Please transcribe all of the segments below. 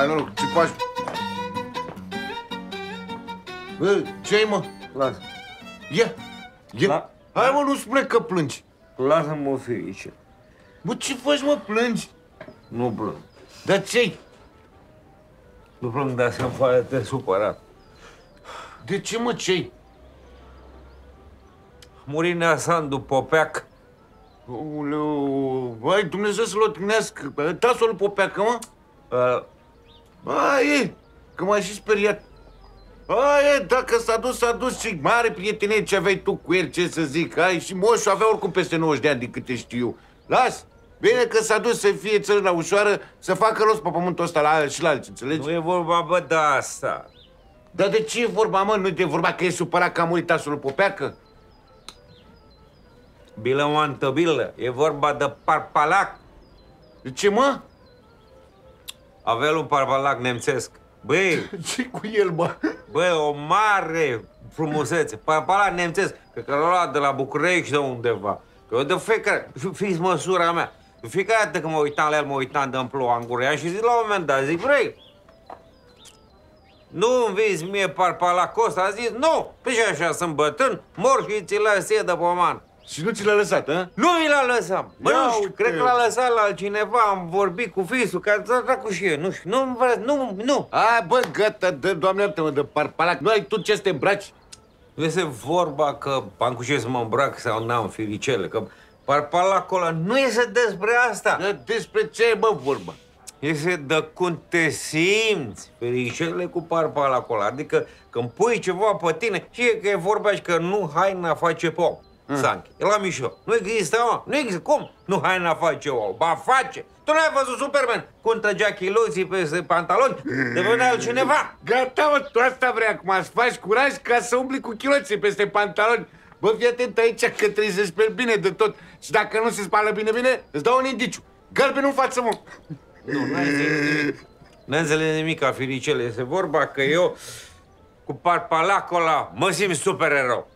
Hai noroc, ce faci? Bă, ce-ai, mă? Lasă. Ia, ia. La- Hai, mă, nu spune că plângi. Lasă-mă, ferice. Bă, ce faci, mă, plângi? Nu plâng. Dar ce Nu plâng, dar sunt foarte supărat. De ce, mă, ce Murinea Sandu Popeac. Uleu, vai, Dumnezeu să-l odihnească. Tasul lui Popeacă, mă? Uh, Hai, e, că m-ai și speriat. Hai, e, dacă s-a dus, s-a dus și mare prietenie ce aveai tu cu el, ce să zic, ai, și moșul avea oricum peste 90 de ani, din câte știu eu. Las, bine că s-a dus să fie țărâna ușoară, să facă rost pe pământul ăsta la și la alții, înțelegi? nu e vorba, bă, de asta. Dar de ce e vorba, mă? Nu e de vorba că e supărat că a murit tasul lui Popeacă? Bilă moantă bilă. E vorba de parpalac. De ce, mă? Avea un parpalac nemțesc. Băi, ce cu el, mă? bă, o mare frumusețe. Parpalac nemțesc. Cred că l-a luat de la București de undeva. Că eu de fiecare, fi- fiți măsura mea. De fiecare dată când mă uitam la el, mă uitam de împloua în gură. I-am și zis la un moment dat, zic, vrei, nu îmi vezi mie parpalacul ăsta? A zis, nu, pe ce așa sunt bătrân, mor și ți l sie de poman. Și nu ți l-a lăsat, hă? Nu i l-a lăsat. Bă, Ia nu știu, uite. cred că l-a lăsat la altcineva, am vorbit cu fisul, că a dat cu și eu, nu știu, nu, vă- nu, nu. Hai, bă, gata, dă, doamne, iartă-mă, de parpalac. Nu ai tu ce să te îmbraci? Nu este vorba că am cu ce să mă îmbrac sau n-am firicele, că parpalacul ăla nu este despre asta. Dar Despre ce e, bă, vorba? Este de cum te simți, fericele cu parpalacul ăla. Adică când pui ceva pe tine, știi că e vorba și că nu haina face pe om. Sanchi, e la mișo. Nu există, mă. Nu există. Cum? Nu haina face om. Ba face. Tu n-ai văzut Superman cum trăgea chiloții peste pantaloni? De venea altcineva. Gata, mă, tu asta vrei acum, să faci curaj ca să umbli cu chiloții peste pantaloni. Bă, fii atent aici că trebuie să speli bine de tot. Și dacă nu se spală bine, bine, îți dau un indiciu. Galben în față, mă. Nu, n-ai înțeles nimic. N-ai înțeles nimic, ca firicele. Este vorba că eu, cu parpalacul ăla, mă simt supererou.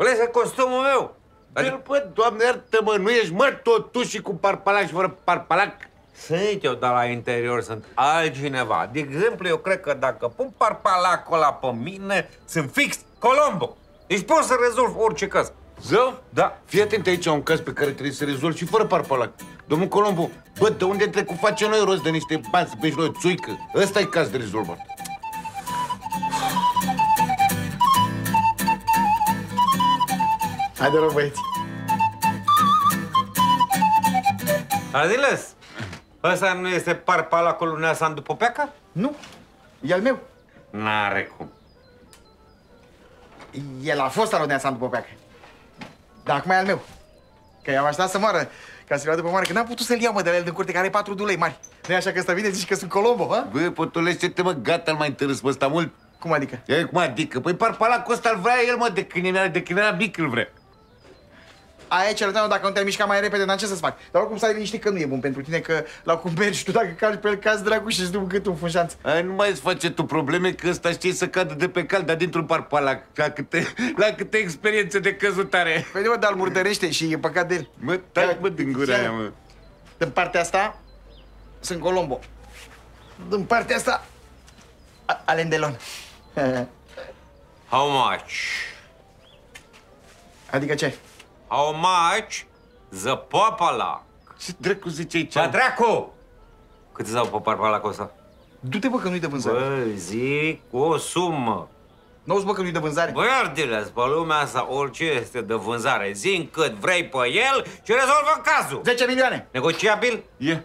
Ăla este costumul meu. Adică, bă, doamne, iartă-mă, nu ești mă tot tu și cu parpalac și fără parpalac? Sunt eu, dar la interior sunt altcineva. De exemplu, eu cred că dacă pun parpalacul ăla pe mine, sunt fix Colombo. Deci pot să rezolv orice caz. Zău? Da. Fii atent aici un caz pe care trebuie să rezolvi și fără parpalac. Domnul Colombo, bă, de unde trecut face noi rost de niște bani să bești noi țuică? Ăsta e caz de rezolvat. Haide, rog, băieți. Adiles, ăsta nu este parpalacul lui Nea Sandu Popeaca? Nu, e al meu. N-are cum. El a fost al lui Nea Sandu Popeacă. Dar acum e al meu. Că i-am așteptat să moară ca să-l iau după moară, că n-am putut să-l iau, mă, de la el din curte, care are patru dulei mari. nu așa că ăsta vine, zici că sunt Colombo, ha? Bă, potolește-te, mă, gata, îl mai întârâs pe ăsta mult. Cum adică? E, cum adică? Păi parpalacul ăsta îl vrea el, mă, de când era, de când era mic îl vrea. Aia e certeanul, dacă nu te-ai mișcat mai repede, n-am ce să-ți fac. Dar oricum stai liniștit că nu e bun pentru tine, că la cum mergi tu, dacă calci pe el, cazi dracu și îți duc gâtul în funșanță. Ai, nu mai îți face tu probleme că ăsta știi să cadă de pe cal, dar dintr-un parpalac. La câte, la câte experiențe de căzutare. Păi mă, dar îl murdărește și e păcat de el. Mă, taci, mă, din gura aia, mă. Din partea asta sunt Colombo. Din partea asta, A- Alain Delon. How much? Adică ce? How much the papala? Ce dracu zice aici? Ce dracu? Cât îți dau pe parpalacul ăsta? Du-te, bă, că nu-i de vânzare. Bă, zic o sumă. Nu-ți, bă, că nu-i de vânzare. Băi, Ardiles, pe lumea asta orice este de vânzare. Zi cât vrei pe el și rezolvă cazul. 10 milioane. Negociabil? E.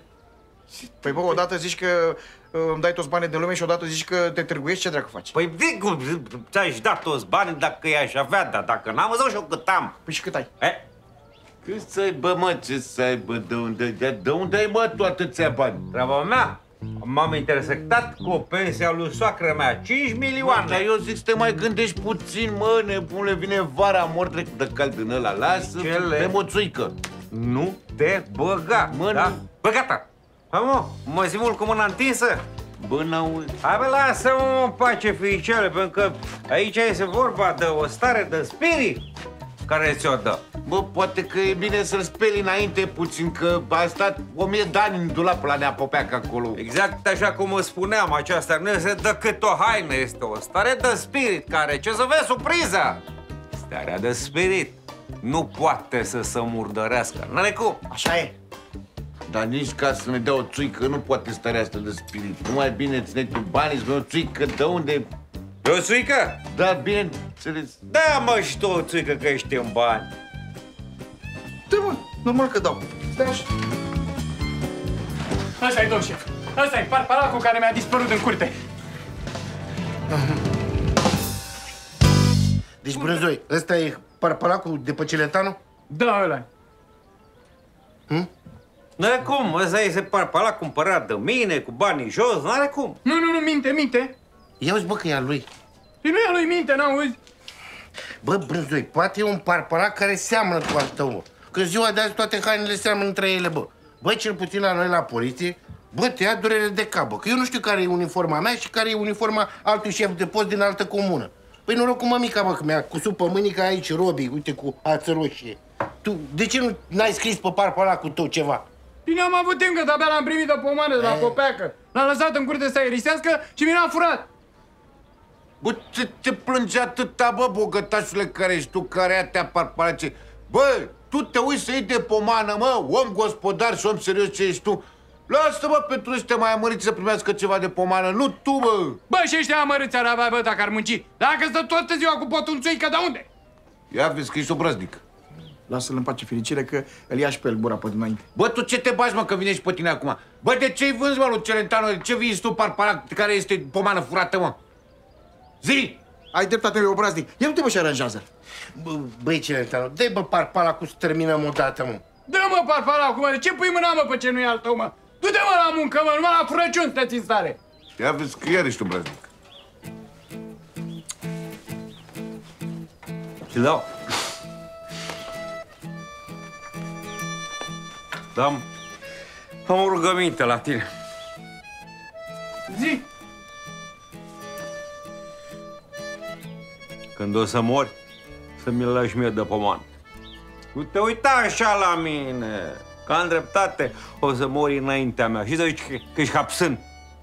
Păi, bă, odată zici că uh, îmi dai toți banii de lume și odată zici că te târguiești, ce dracu faci? Păi zic cum ți-aș da toți banii dacă i-aș avea, dar dacă n-am, îți dau și eu cât am. Păi și cât ai? E? Cât să aibă, mă, ce să aibă, de unde, de, de unde ai, mă, tu atâția bani? Treaba mea. M-am intersectat cu o pensie a lui soacră mea, 5 Dar milioane. eu zic să te mai gândești puțin, mă, nebunule, vine vara, mor trec de cald în ăla, lasă, Cele- pe moțuică. Nu te băga, Mă, da? nu. Bă, gata. Hai, mă, mă simul cu mâna întinsă. Bă, n-auzi. Hai, bă, lasă-mă în pace, fiicele, pentru că aici este vorba de o stare de spirit care ți-o dă. Bă, poate că e bine să-l speli înainte puțin, că a stat o mie de ani în dulap la Neapopeacă acolo. Exact așa cum o spuneam, aceasta nu este decât o haină, este o stare de spirit care, ce să vezi, surpriză! Starea de spirit nu poate să se murdărească, n-are cum. Așa e. Dar nici ca să ne dea o țuică nu poate starea asta de spirit. Nu mai bine ține tu banii să o țuică de unde... E o țuică? Da, bine, înțeles. Da, mă, și tu o țuică că ești în bani. Da, mă, normal că dau. Stai așa. Asta e, domn șef. Asta e parparacul care mi-a dispărut în curte. Deci, brânzoi, ăsta e parparacul de pe Celentano? Da, ăla N-are cum, ăsta este parpala cumpărat de mine, cu banii jos, n-are cum. Nu, nu, nu, minte, minte. Ia uzi, bă, că e al lui. Și nu e a lui minte, n-auzi? Bă, brânzoi, poate e un parparac care seamănă cu al tău, mă. Că ziua de azi toate hainele seamănă între ele, bă. Bă, cel puțin la noi la poliție, bă, te ia durere de cap, bă. Că eu nu știu care e uniforma mea și care e uniforma altui șef de post din altă comună. Păi noroc cu mămica, bă, că mi-a cusut pe mânica aici robii, uite, cu ață roșie. Tu, de ce nu n-ai scris pe parparacul tău ceva? Bine, am avut timp că de-abia l-am primit de pomană de la popeacă. L-am lăsat în curte să aerisească și mi l-am furat. Bă, ce te plânge atâta, bă, bogătașule care ești tu, care atea parparace? Bă, tu te uiți să iei de pomană, mă, om gospodar și om serios ce ești tu. Lasă, mă, pentru ăștia mai amăriți să primească ceva de pomană, nu tu, bă. Bă, și ăștia amărâți ar avea, bă, dacă ar munci. Dacă stă toată ziua cu potunțuică, de unde? Ia vezi că ești obraznic. Lasă-l în pace fericire că îl ia și pe el gura pe dinainte. Bă, tu ce te bagi, mă, că vine și pe tine acum? Bă, de ce-i vânzi, mă, lui Celentano? De ce vinzi tu parparac care este pomană furată, mă? Zi! Ai dreptate, e obraznic. Ia nu te mă și aranjează Bă, băi, Celentano, dă-i, bă, parparacul să terminăm odată, mă. Dă, mă, parpala acum, de ce pui mâna, mă, pe ce nu e al tău, mă? Du-te, mă, la muncă, mă, numai la furăciuni să te în stare. Ia vezi că iar ești obraznic. Și dau. Da, am, am o rugăminte la tine. Zi. Când o să mori, să mi-l lași mie de pomană. Nu te uita așa la mine, că am dreptate, o să mori înaintea mea. Și să zici că, că ești absânt.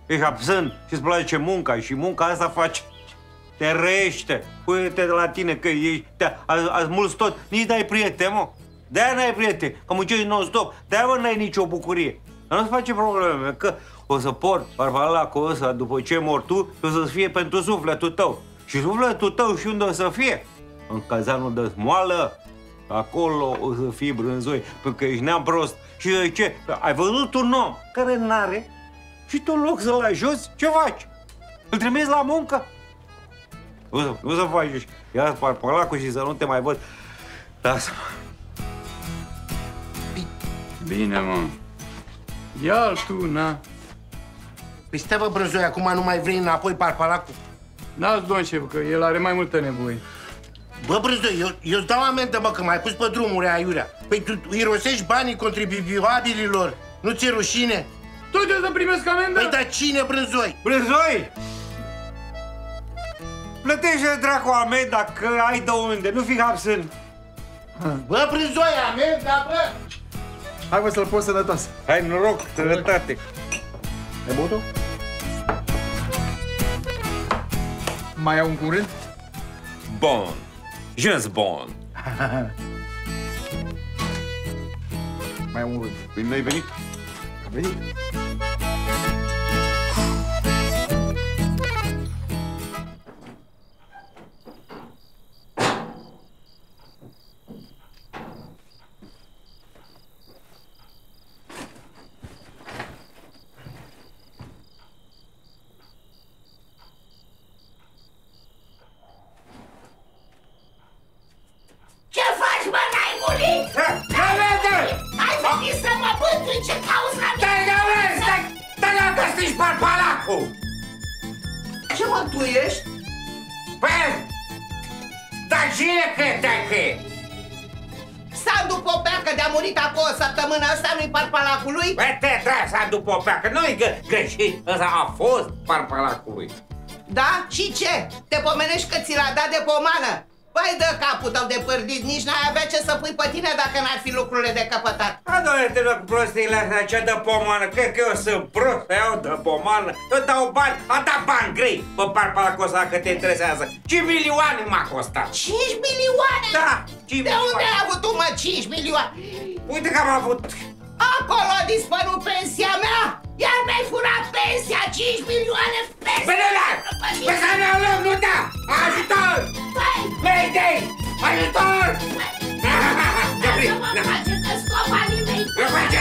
Ești absânt și îți place munca și munca asta face te răiește. Uite de la tine că ești, te, azi, azi mulți tot, nici n-ai prieteni, mă. De-aia n-ai prieteni, că muncești non-stop. De-aia, mă, n-ai nicio bucurie. Dar nu-ți face probleme, că o să port parvalacul ăsta după ce mor tu, o să fie pentru sufletul tău. Și sufletul tău și unde o să fie? În cazanul de smoală, acolo o să fii brânzoi, pentru că ești neam prost. Și de ce? Ai văzut un om care n-are și tu în loc să-l lași jos, ce faci? Îl trimiți la muncă? Nu să, nu să faci și ia parpalacul și să nu te mai văd. Lasă-mă. Bine, mă. Ia-l tu, na. Păi stai, bă, brânzoi, acum nu mai vrei înapoi parparacul? N-ați, domn șef, că el are mai multă nevoie. Bă, brânzoi, eu, eu îți dau amendă, mă, că m-ai pus pe drumuri aiurea. Păi tu irosești banii contribuabililor. Nu ți-e rușine? Tu trebuie să primesc amendă? Păi, dar cine, brânzoi? Brânzoi! Plătește dracu amenda că ai de unde, nu fi absent. Bă, brânzoi, amenda, bă! Hai, mă, să-l pun sănătos. Hai noroc, sănătate. Ai băut-o? Mai au un curând? Bun. James Bond. Mai au un curând. Păi n-ai venit? A venit. Mă, tu ești? Păi, dar cine crede că e? Sandu Popeacă de-a murit acum o săptămână, ăsta nu-i parpalacul lui? Păi te trebuie să aduc o peacă, nu-i gă, greșit, ăsta a fost parpalacul lui. Da? Și ce? Te pomenești că ți l-a dat de pomană? Vai de capul tău de pârdit, nici n-ai avea ce să pui pe tine dacă n-ar fi lucrurile de căpătat. A, doamne, te duc prostiile astea, ce de pomană, cred că eu sunt prost, să iau de pomană, îți dau bani, a dat bani grei pe parpala costa că te interesează. 5 milioane m-a costat. 5 milioane? Da, 5 de milioane. De unde ai avut tu, mă, 5 milioane? Uite că am avut. Acolo a dispărut pensia mea! Iar mi-ai furat pensia, 5 milioane pensia! Bădălar! Bădălar, nu, nu! Ajutor! Mayday! Ajutor! Não, é não, é não, não, não, não, não, não, não, não,